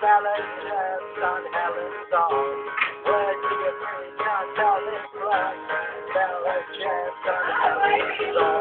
ballad uh, on Helen's song. Where do you think I saw this love? Ballad on Helen's song.